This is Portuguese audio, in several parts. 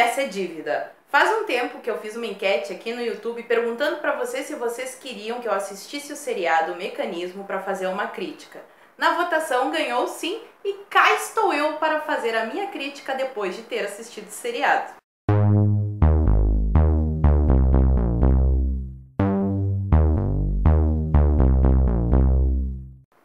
promessa é dívida. Faz um tempo que eu fiz uma enquete aqui no YouTube perguntando para vocês se vocês queriam que eu assistisse o seriado Mecanismo para fazer uma crítica. Na votação ganhou sim e cá estou eu para fazer a minha crítica depois de ter assistido o seriado.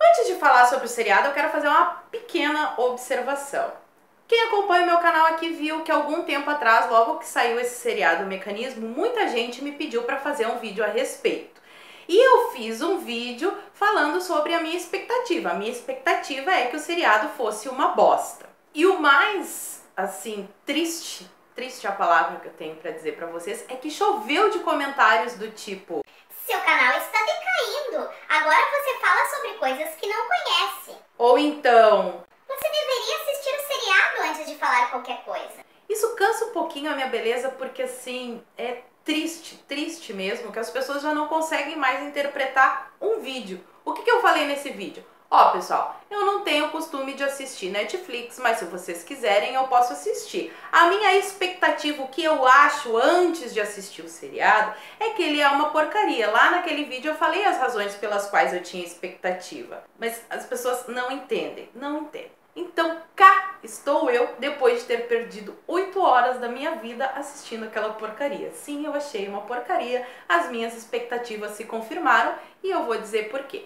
Antes de falar sobre o seriado, eu quero fazer uma pequena observação. Quem acompanha o meu canal aqui viu que algum tempo atrás, logo que saiu esse seriado Mecanismo, muita gente me pediu para fazer um vídeo a respeito. E eu fiz um vídeo falando sobre a minha expectativa. A minha expectativa é que o seriado fosse uma bosta. E o mais, assim, triste, triste é a palavra que eu tenho para dizer para vocês, é que choveu de comentários do tipo: Seu canal está decaindo. Agora você fala sobre coisas que não conhece. Ou então, Você deveria assistir o seriado de falar qualquer coisa. Isso cansa um pouquinho a minha beleza, porque assim, é triste, triste mesmo, que as pessoas já não conseguem mais interpretar um vídeo. O que, que eu falei nesse vídeo? Ó, pessoal, eu não tenho costume de assistir Netflix, mas se vocês quiserem eu posso assistir. A minha expectativa, o que eu acho antes de assistir o seriado, é que ele é uma porcaria. Lá naquele vídeo eu falei as razões pelas quais eu tinha expectativa, mas as pessoas não entendem, não entendem. Então cá estou eu, depois de ter perdido 8 horas da minha vida assistindo aquela porcaria. Sim, eu achei uma porcaria, as minhas expectativas se confirmaram e eu vou dizer por quê.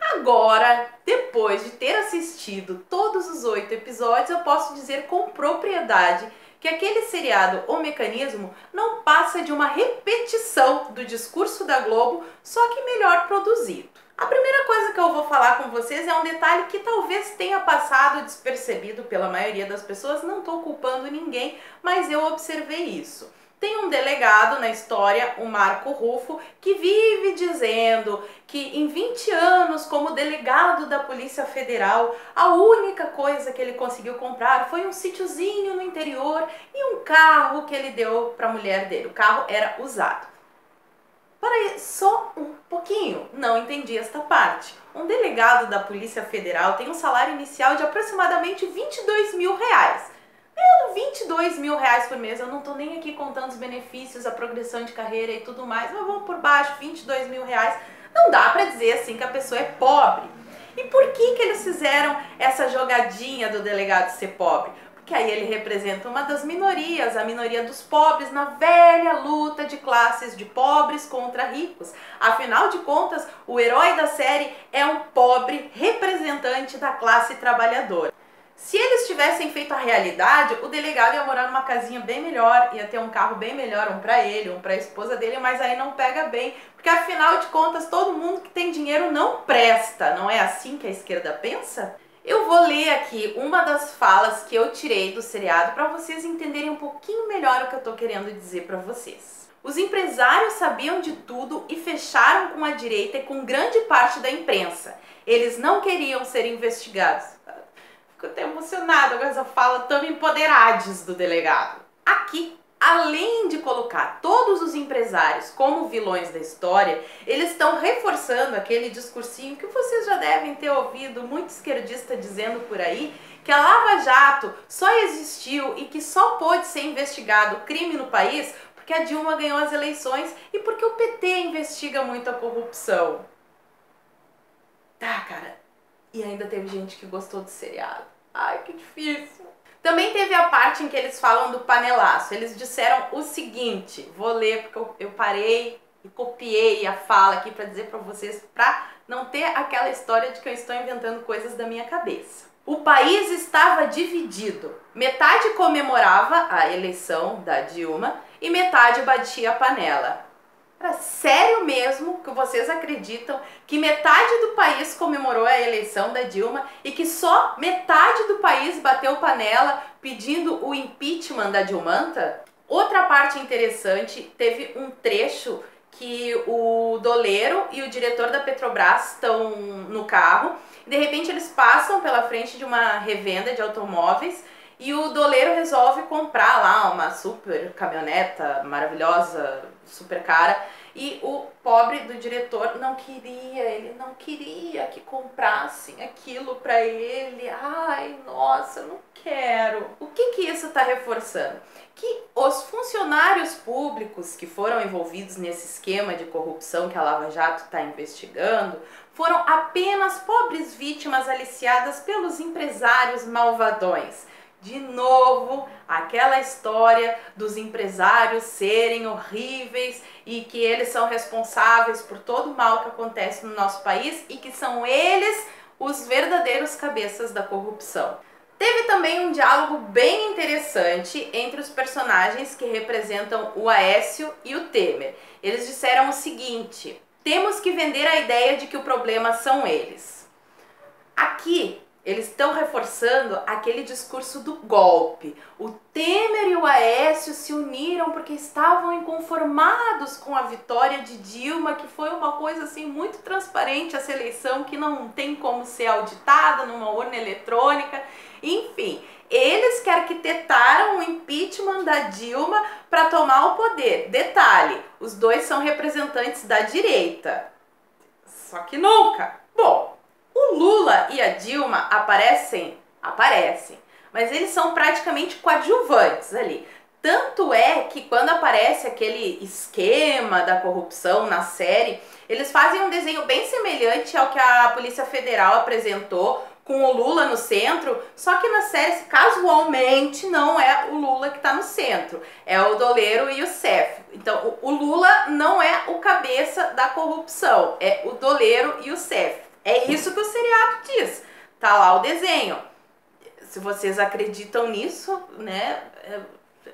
Agora, depois de ter assistido todos os oito episódios, eu posso dizer com propriedade que aquele seriado O Mecanismo não passa de uma repetição do discurso da Globo, só que melhor produzido. A primeira coisa que eu vou falar com vocês é um detalhe que talvez tenha passado despercebido pela maioria das pessoas, não estou culpando ninguém, mas eu observei isso. Tem um delegado na história, o Marco Rufo, que vive dizendo que em 20 anos como delegado da Polícia Federal, a única coisa que ele conseguiu comprar foi um sítiozinho no interior e um carro que ele deu para a mulher dele. O carro era usado. Para só um pouquinho, não entendi esta parte. Um delegado da Polícia Federal tem um salário inicial de aproximadamente 22 mil reais. Ganhando 22 mil reais por mês, eu não tô nem aqui contando os benefícios, a progressão de carreira e tudo mais, mas vamos por baixo, 22 mil reais. Não dá para dizer assim que a pessoa é pobre. E por que, que eles fizeram essa jogadinha do delegado ser pobre? Porque aí ele representa uma das minorias, a minoria dos pobres, na velha luta de classes de pobres contra ricos. Afinal de contas, o herói da série é um pobre representante da classe trabalhadora. Se eles tivessem feito a realidade, o delegado ia morar numa casinha bem melhor, ia ter um carro bem melhor, um para ele, um para a esposa dele, mas aí não pega bem, porque afinal de contas todo mundo que tem dinheiro não presta, não é assim que a esquerda pensa? Eu vou ler aqui uma das falas que eu tirei do seriado para vocês entenderem um pouquinho melhor o que eu tô querendo dizer para vocês. Os empresários sabiam de tudo e fecharam com a direita e com grande parte da imprensa. Eles não queriam ser investigados. Fico até emocionada com essa fala tão empoderades do delegado. Aqui, além de colocar todos os empresários como vilões da história, eles estão reforçando aquele discursinho que vocês já devem ter ouvido muito esquerdista dizendo por aí, que a Lava Jato só existiu e que só pôde ser investigado crime no país porque a Dilma ganhou as eleições e porque o PT investiga muito a corrupção. Tá, cara. E ainda teve gente que gostou do seriado. Ai, que difícil. Também teve a parte em que eles falam do panelaço. Eles disseram o seguinte, vou ler porque eu, eu parei e copiei a fala aqui para dizer para vocês, para não ter aquela história de que eu estou inventando coisas da minha cabeça. O país estava dividido. Metade comemorava a eleição da Dilma e metade batia a panela. Era sério mesmo que vocês acreditam que metade do país comemorou a eleição da Dilma e que só metade do país bateu panela pedindo o impeachment da Dilmanta? Outra parte interessante, teve um trecho que o doleiro e o diretor da Petrobras estão no carro. De repente eles passam pela frente de uma revenda de automóveis E o doleiro resolve comprar lá uma super caminhoneta maravilhosa, super cara. E o pobre do diretor não queria, ele não queria que comprassem aquilo para ele. Ai, nossa, não quero. O que que isso está reforçando? Que os funcionários públicos que foram envolvidos nesse esquema de corrupção que a Lava Jato está investigando foram apenas pobres vítimas aliciadas pelos empresários malvadões de novo aquela história dos empresários serem horríveis e que eles são responsáveis por todo o mal que acontece no nosso país e que são eles os verdadeiros cabeças da corrupção. Teve também um diálogo bem interessante entre os personagens que representam o Aécio e o Temer. Eles disseram o seguinte: temos que vender a ideia de que o problema são eles. Aqui eles estão reforçando aquele discurso do golpe. O Temer e o Aécio se uniram porque estavam inconformados com a vitória de Dilma, que foi uma coisa assim muito transparente essa eleição que não tem como ser auditada numa urna eletrônica. Enfim, eles que arquitetaram o impeachment da Dilma para tomar o poder. Detalhe, os dois são representantes da direita. Só que nunca. Bom, o Lula e a Dilma aparecem? Aparecem. Mas eles são praticamente coadjuvantes ali. Tanto é que quando aparece aquele esquema da corrupção na série, eles fazem um desenho bem semelhante ao que a Polícia Federal apresentou com o Lula no centro, só que na série casualmente não é o Lula que está no centro, é o Doleiro e o Cef. Então o Lula não é o cabeça da corrupção, é o Doleiro e o Cef. É isso que o seriado diz. Tá lá o desenho. Se vocês acreditam nisso, né? É,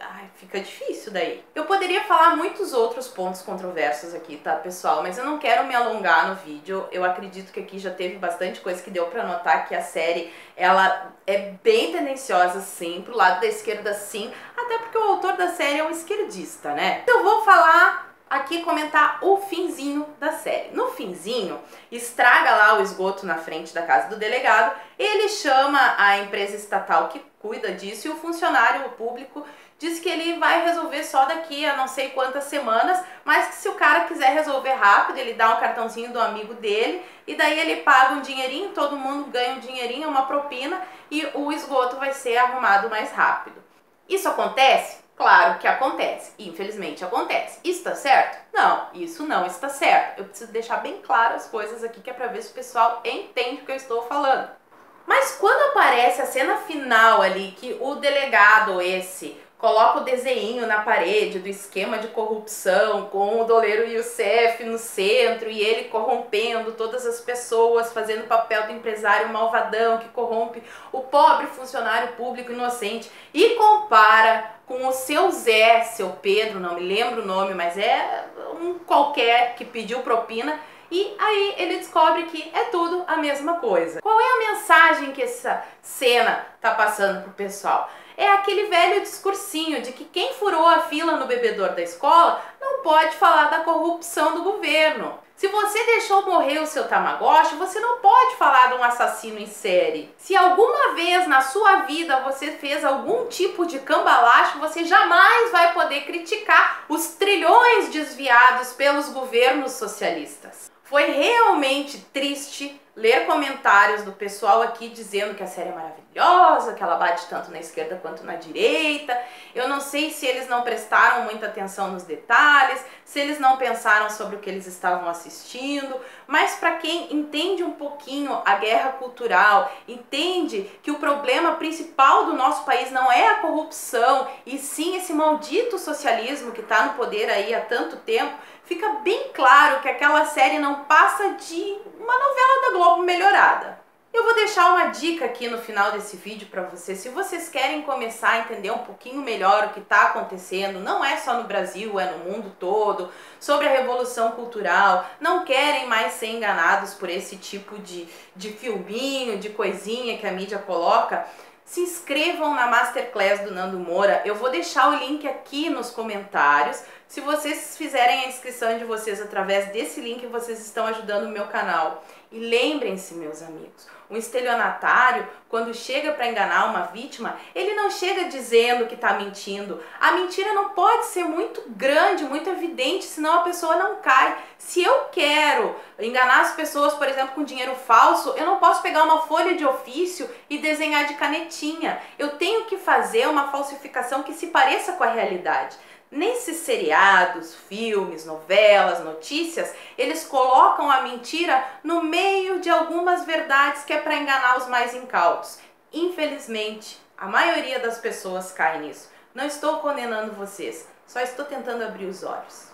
ai, fica difícil daí. Eu poderia falar muitos outros pontos controversos aqui, tá, pessoal? Mas eu não quero me alongar no vídeo. Eu acredito que aqui já teve bastante coisa que deu para notar que a série, ela é bem tendenciosa, sim, pro lado da esquerda, sim. Até porque o autor da série é um esquerdista, né? Então vou falar aqui comentar o finzinho da série. No finzinho, estraga lá o esgoto na frente da casa do delegado, ele chama a empresa estatal que cuida disso e o funcionário público diz que ele vai resolver só daqui a não sei quantas semanas, mas que se o cara quiser resolver rápido, ele dá um cartãozinho do amigo dele e daí ele paga um dinheirinho, todo mundo ganha um dinheirinho, uma propina e o esgoto vai ser arrumado mais rápido. Isso acontece? Claro que acontece, infelizmente acontece. Isso está certo? Não, isso não está certo. Eu preciso deixar bem claro as coisas aqui que é para ver se o pessoal entende o que eu estou falando. Mas quando aparece a cena final ali que o delegado esse coloca o desenho na parede do esquema de corrupção com o Doleiro Youssef no centro e ele corrompendo todas as pessoas, fazendo o papel do empresário malvadão que corrompe o pobre funcionário público inocente e compara com o seu Zé, seu Pedro, não me lembro o nome, mas é um qualquer que pediu propina. E aí ele descobre que é tudo a mesma coisa. Qual é a mensagem que essa cena tá passando pro pessoal? é aquele velho discursinho de que quem furou a fila no bebedor da escola não pode falar da corrupção do governo. Se você deixou morrer o seu Tamagotchi, você não pode falar de um assassino em série. Se alguma vez na sua vida você fez algum tipo de cambalacho, você jamais vai poder criticar os trilhões desviados pelos governos socialistas. Foi realmente triste ler comentários do pessoal aqui dizendo que a série é maravilhosa, que ela bate tanto na esquerda quanto na direita. Eu não sei se eles não prestaram muita atenção nos detalhes, se eles não pensaram sobre o que eles estavam assistindo, mas para quem entende um pouquinho a guerra cultural, entende que o problema principal do nosso país não é a corrupção, e sim esse maldito socialismo que está no poder aí há tanto tempo, fica bem claro que aquela série não passa de uma novela da Globo melhorada. Eu vou deixar uma dica aqui no final desse vídeo para vocês. Se vocês querem começar a entender um pouquinho melhor o que está acontecendo, não é só no Brasil, é no mundo todo, sobre a revolução cultural, não querem mais ser enganados por esse tipo de, de filminho, de coisinha que a mídia coloca, se inscrevam na Masterclass do Nando Moura. Eu vou deixar o link aqui nos comentários. Se vocês fizerem a inscrição de vocês através desse link, vocês estão ajudando o meu canal. E lembrem-se, meus amigos, um estelionatário, quando chega para enganar uma vítima, ele não chega dizendo que está mentindo. A mentira não pode ser muito grande, muito evidente, senão a pessoa não cai. Se eu quero enganar as pessoas, por exemplo, com dinheiro falso, eu não posso pegar uma folha de ofício e desenhar de canetinha. Eu tenho que fazer uma falsificação que se pareça com a realidade. Nesses seriados, filmes, novelas, notícias, eles colocam a mentira no meio de algumas verdades que é para enganar os mais incautos. Infelizmente, a maioria das pessoas cai nisso. Não estou condenando vocês, só estou tentando abrir os olhos.